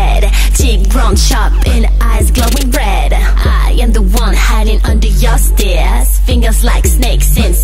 head Cheek sharp and eyes glowing red. I am the one hiding under your stairs. Fingers like snakes and